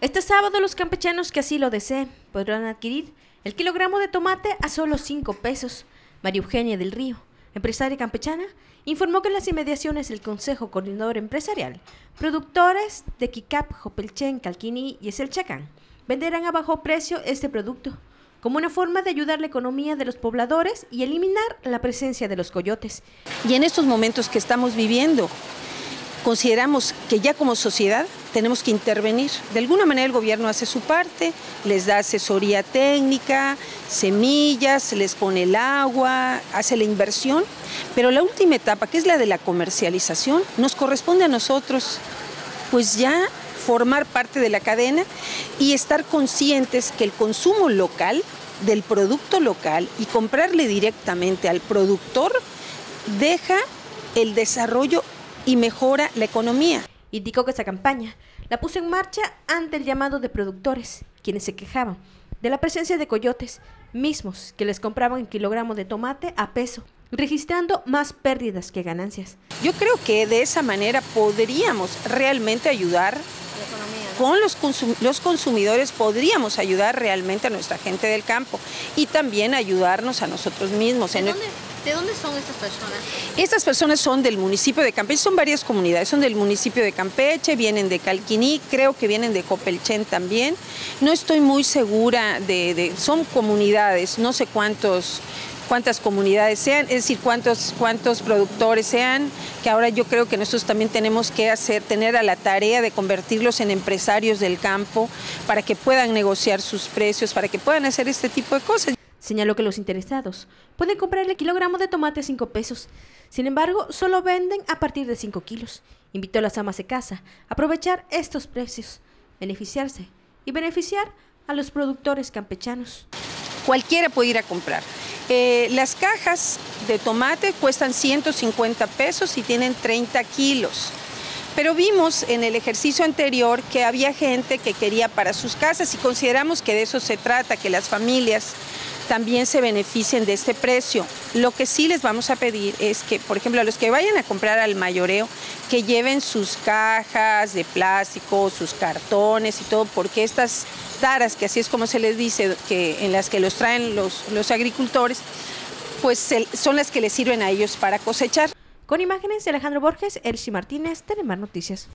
Este sábado los campechanos que así lo deseen podrán adquirir el kilogramo de tomate a solo 5 pesos. María Eugenia del Río, empresaria campechana, informó que en las inmediaciones del Consejo Coordinador Empresarial, productores de Kikap, Jopelchen, Calquini y Eselchacán venderán a bajo precio este producto, como una forma de ayudar la economía de los pobladores y eliminar la presencia de los coyotes. Y en estos momentos que estamos viviendo, consideramos que ya como sociedad tenemos que intervenir. De alguna manera el gobierno hace su parte, les da asesoría técnica, semillas, les pone el agua, hace la inversión, pero la última etapa, que es la de la comercialización, nos corresponde a nosotros, pues ya formar parte de la cadena y estar conscientes que el consumo local del producto local y comprarle directamente al productor deja el desarrollo y mejora la economía. Indicó que esa campaña la puso en marcha ante el llamado de productores, quienes se quejaban de la presencia de coyotes, mismos que les compraban un kilogramo de tomate a peso, registrando más pérdidas que ganancias. Yo creo que de esa manera podríamos realmente ayudar con los, los, consumidores podríamos ayudar realmente a nuestra gente del campo y también ayudarnos a nosotros mismos. ¿De, dónde, ¿De dónde, son estas personas? Estas personas son del municipio de Campeche, son varias comunidades, son del municipio de Campeche, vienen de Calquiní, creo que vienen de Copelchen también. No estoy muy segura de, de son comunidades, no sé cuántos cuántas comunidades sean, es decir, cuántos, cuántos productores sean, que ahora yo creo que nosotros también tenemos que hacer, tener a la tarea de convertirlos en empresarios del campo para que puedan negociar sus precios, para que puedan hacer este tipo de cosas. Señaló que los interesados pueden comprar el kilogramo de tomate a 5 pesos. Sin embargo, solo venden a partir de 5 kilos. Invitó a las amas de casa a aprovechar estos precios, beneficiarse y beneficiar a los productores campechanos. Cualquiera puede ir a comprar. Eh, las cajas de tomate cuestan 150 pesos y tienen 30 kilos. Pero vimos en el ejercicio anterior que había gente que quería para sus casas y consideramos que de eso se trata, que las familias también se beneficien de este precio. Lo que sí les vamos a pedir es que, por ejemplo, a los que vayan a comprar al mayoreo, que lleven sus cajas de plástico, sus cartones y todo, porque estas taras, que así es como se les dice, que en las que los traen los, los agricultores, pues son las que les sirven a ellos para cosechar. Con imágenes de Alejandro Borges, Elsie Martínez, Telemar Noticias.